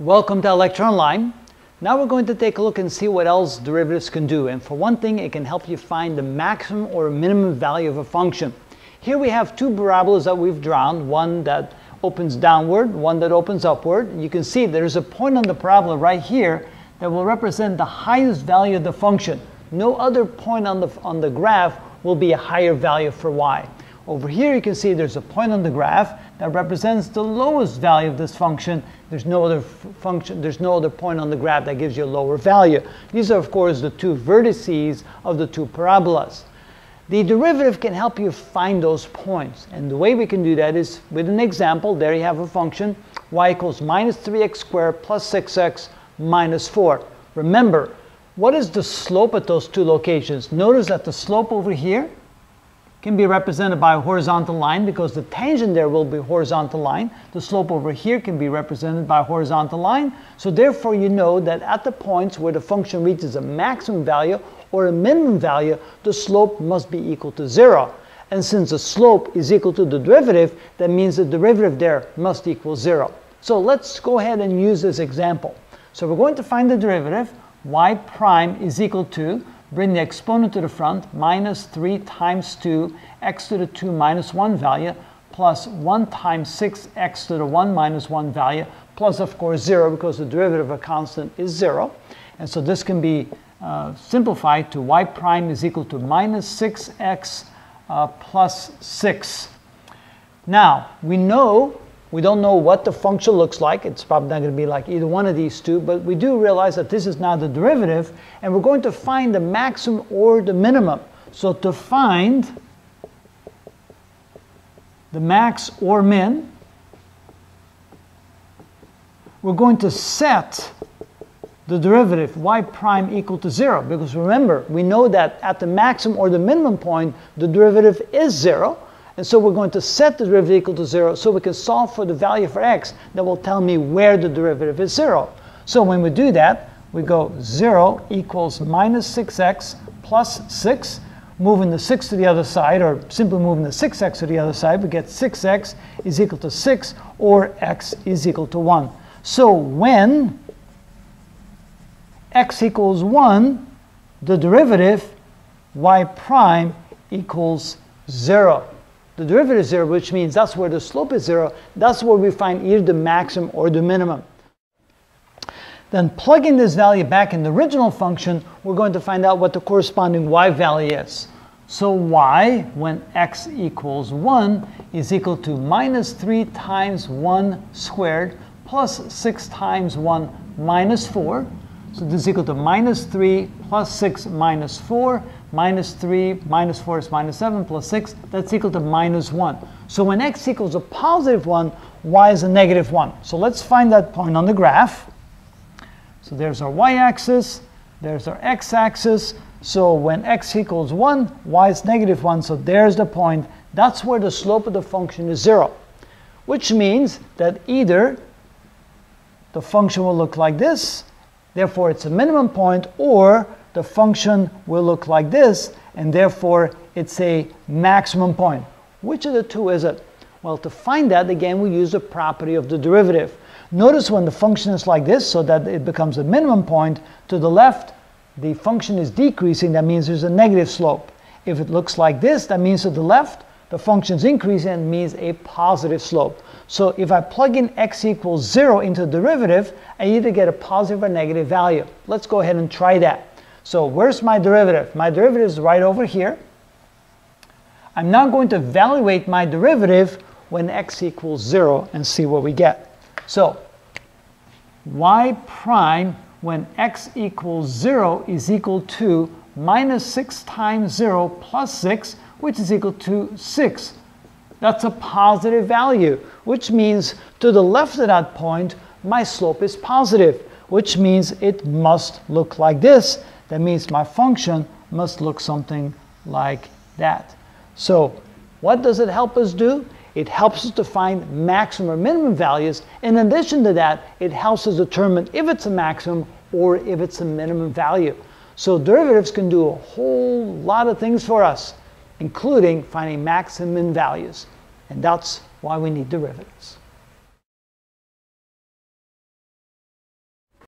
Welcome to ilectureonline. Now we're going to take a look and see what else derivatives can do. And for one thing, it can help you find the maximum or minimum value of a function. Here we have two parabolas that we've drawn, one that opens downward, one that opens upward. You can see there's a point on the parabola right here that will represent the highest value of the function. No other point on the, on the graph will be a higher value for y. Over here you can see there's a point on the graph that represents the lowest value of this function. There's no other function, there's no other point on the graph that gives you a lower value. These are of course the two vertices of the two parabolas. The derivative can help you find those points. And the way we can do that is with an example. There you have a function y equals minus 3x squared plus 6x minus 4. Remember, what is the slope at those two locations? Notice that the slope over here can be represented by a horizontal line because the tangent there will be horizontal line. The slope over here can be represented by a horizontal line. So therefore you know that at the points where the function reaches a maximum value or a minimum value, the slope must be equal to zero. And since the slope is equal to the derivative, that means the derivative there must equal zero. So let's go ahead and use this example. So we're going to find the derivative. y prime is equal to bring the exponent to the front, minus 3 times 2, x to the 2 minus 1 value, plus 1 times 6x to the 1 minus 1 value, plus of course 0 because the derivative of a constant is 0. And so this can be uh, simplified to y prime is equal to minus 6x uh, plus 6. Now, we know we don't know what the function looks like. It's probably not going to be like either one of these two, but we do realize that this is now the derivative, and we're going to find the maximum or the minimum. So to find the max or min, we're going to set the derivative y prime equal to 0, because remember, we know that at the maximum or the minimum point, the derivative is 0. And so we're going to set the derivative equal to 0 so we can solve for the value for x that will tell me where the derivative is 0. So when we do that, we go 0 equals minus 6x plus 6, moving the 6 to the other side, or simply moving the 6x to the other side, we get 6x is equal to 6, or x is equal to 1. So when x equals 1, the derivative y prime equals 0 the derivative is zero, which means that's where the slope is zero. That's where we find either the maximum or the minimum. Then plugging this value back in the original function, we're going to find out what the corresponding y value is. So y, when x equals 1, is equal to minus 3 times 1 squared plus 6 times 1 minus 4. So this is equal to minus 3 plus 6 minus 4 minus 3 minus 4 is minus 7 plus 6, that's equal to minus 1. So when x equals a positive 1, y is a negative 1. So let's find that point on the graph. So there's our y-axis, there's our x-axis. So when x equals 1, y is negative 1, so there's the point. That's where the slope of the function is 0, which means that either the function will look like this, therefore it's a minimum point, or the function will look like this, and therefore it's a maximum point. Which of the two is it? Well, to find that, again, we use the property of the derivative. Notice when the function is like this, so that it becomes a minimum point, to the left, the function is decreasing, that means there's a negative slope. If it looks like this, that means to the left, the function's is increasing and means a positive slope. So if I plug in x equals 0 into the derivative, I either get a positive or negative value. Let's go ahead and try that. So where's my derivative? My derivative is right over here. I'm now going to evaluate my derivative when x equals 0 and see what we get. So y prime when x equals 0 is equal to minus 6 times 0 plus 6, which is equal to 6. That's a positive value, which means to the left of that point, my slope is positive, which means it must look like this. That means my function must look something like that. So what does it help us do? It helps us to find maximum or minimum values. In addition to that, it helps us determine if it's a maximum or if it's a minimum value. So derivatives can do a whole lot of things for us, including finding maximum values. And that's why we need derivatives.